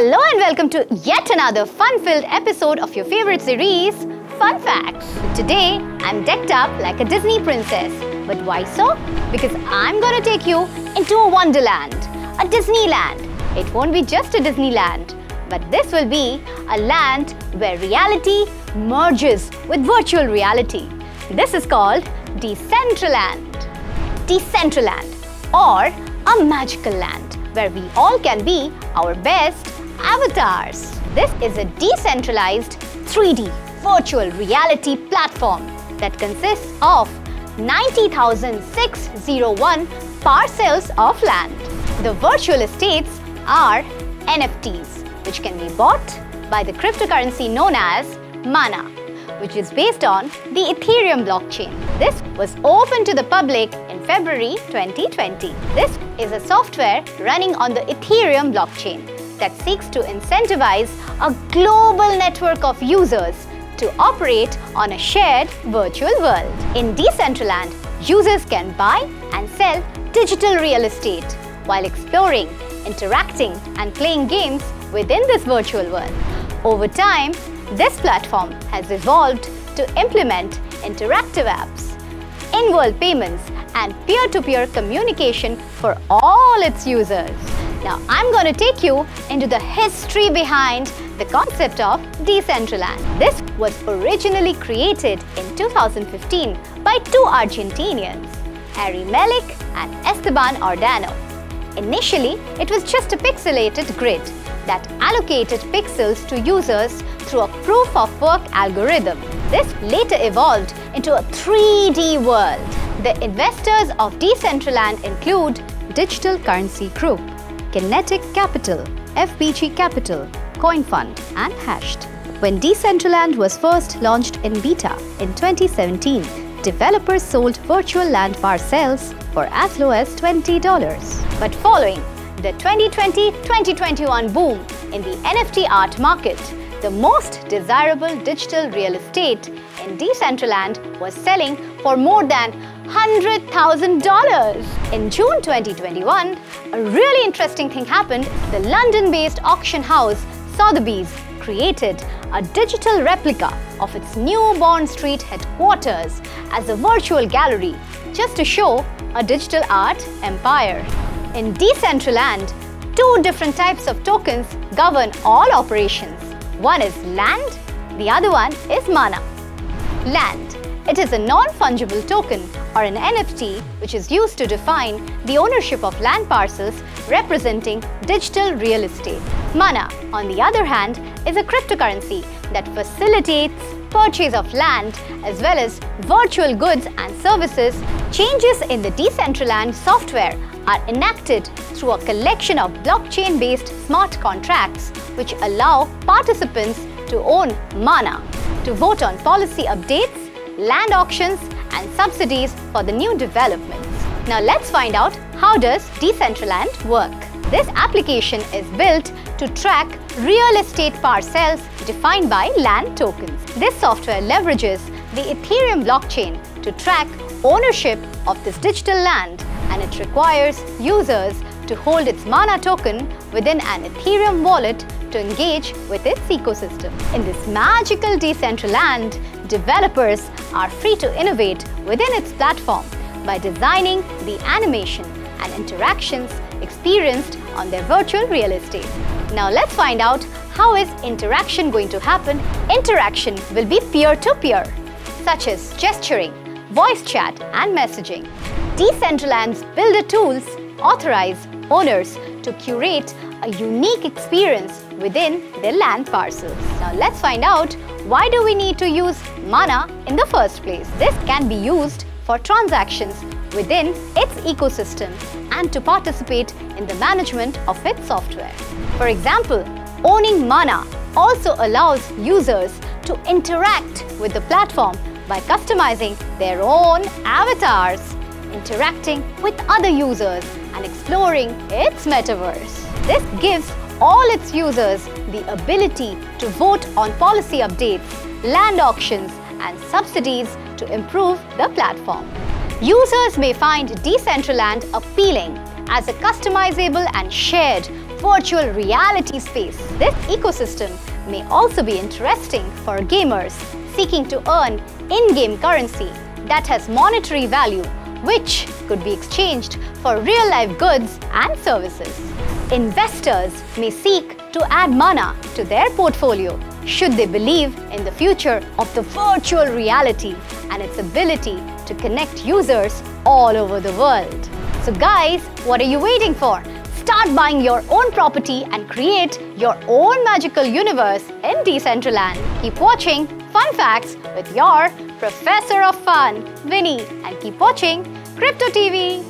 Hello and welcome to yet another fun-filled episode of your favorite series, Fun Facts. Today, I'm decked up like a Disney princess. But why so? Because I'm gonna take you into a wonderland, a Disneyland. It won't be just a Disneyland, but this will be a land where reality merges with virtual reality. This is called Decentraland. Decentraland or a magical land where we all can be our best avatars. This is a decentralized 3D virtual reality platform that consists of 90,601 parcels of land. The virtual estates are NFTs, which can be bought by the cryptocurrency known as Mana, which is based on the Ethereum blockchain. This was open to the public in February 2020. This is a software running on the Ethereum blockchain that seeks to incentivize a global network of users to operate on a shared virtual world. In Decentraland, users can buy and sell digital real estate while exploring, interacting and playing games within this virtual world. Over time, this platform has evolved to implement interactive apps, in-world payments and peer-to-peer -peer communication for all its users. Now, I'm going to take you into the history behind the concept of Decentraland. This was originally created in 2015 by two Argentinians, Ari Meilich and Esteban Ordano. Initially, it was just a pixelated grid that allocated pixels to users through a proof-of-work algorithm. This later evolved into a 3D world. The investors of Decentraland include Digital Currency Group, Kinetic Capital, FBG Capital, CoinFund and Hashed. When Decentraland was first launched in beta in 2017, developers sold virtual land parcels for as low as $20. But following the 2020-2021 boom in the NFT art market, the most desirable digital real estate in Decentraland was selling for more than $100,000. In June 2021, a really interesting thing happened. The London-based auction house Sotheby's created a digital replica of its new Bond Street headquarters as a virtual gallery just to show a digital art empire. In Decentraland, two different types of tokens govern all operations. One is land, the other one is mana. Land. It is a non-fungible token or an NFT which is used to define the ownership of land parcels representing digital real estate. Mana, on the other hand, is a cryptocurrency that facilitates purchase of land as well as virtual goods and services. Changes in the Decentraland software are enacted through a collection of blockchain-based smart contracts which allow participants to own mana, to vote on policy updates, land auctions and subsidies for the new developments. Now let's find out how does Decentraland work. This application is built to track real estate parcels defined by land tokens. This software leverages the Ethereum blockchain to track ownership of this digital land and it requires users to hold its MANA token within an Ethereum wallet to engage with its ecosystem. In this magical Decentraland, developers are free to innovate within its platform by designing the animation and interactions experienced on their virtual real estate. Now let's find out how is interaction going to happen. Interaction will be peer-to-peer, -peer, such as gesturing, voice chat and messaging. Decentraland's builder tools authorize owners to curate a unique experience within their land parcels. Now let's find out why do we need to use Mana in the first place. This can be used for transactions within its ecosystem and to participate in the management of its software. For example, owning Mana also allows users to interact with the platform by customizing their own avatars, interacting with other users and exploring its metaverse. This gives all its users the ability to vote on policy updates, land auctions and subsidies to improve the platform. Users may find Decentraland appealing as a customizable and shared virtual reality space. This ecosystem may also be interesting for gamers seeking to earn in-game currency that has monetary value which could be exchanged for real-life goods and services. Investors may seek to add mana to their portfolio should they believe in the future of the virtual reality and its ability to connect users all over the world. So guys, what are you waiting for? Start buying your own property and create your own magical universe in Decentraland. Keep watching Fun Facts with your Professor of Fun, Vinny, and keep watching Crypto TV.